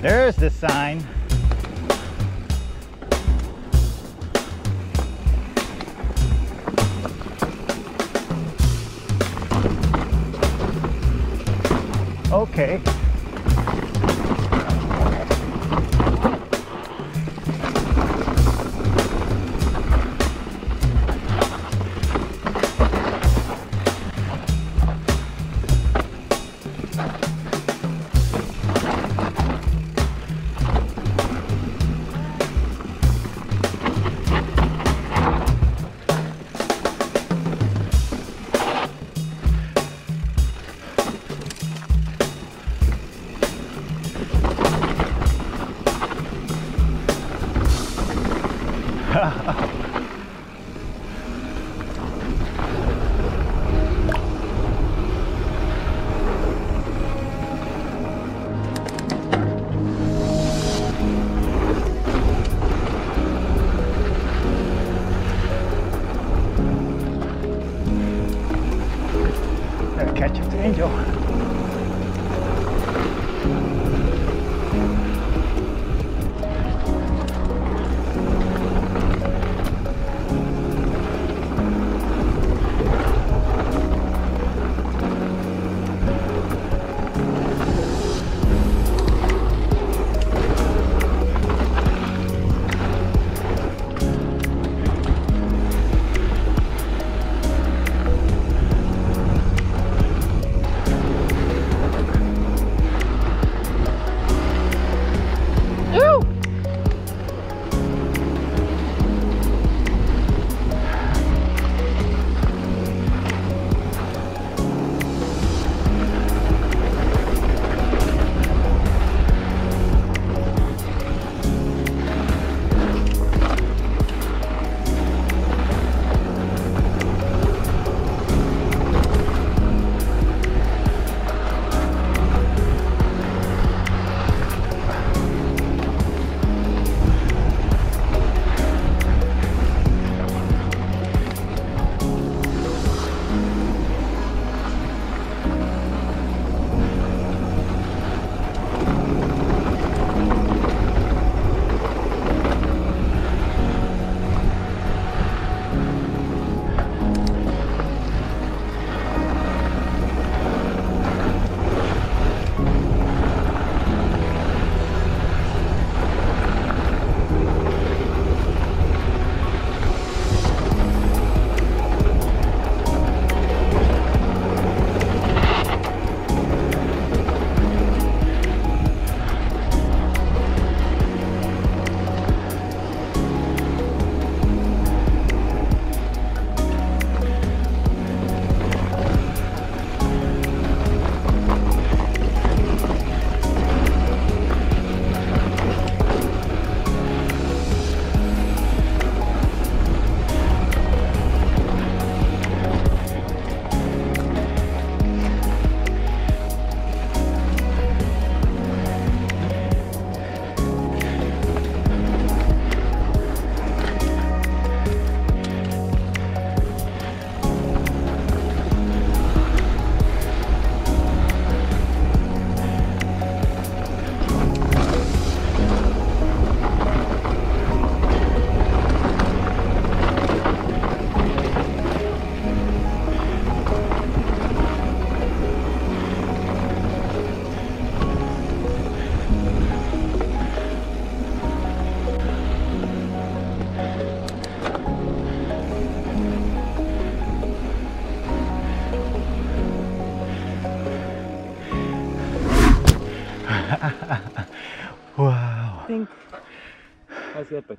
there's the sign. Okay. Gotta Angel. 还是得拍。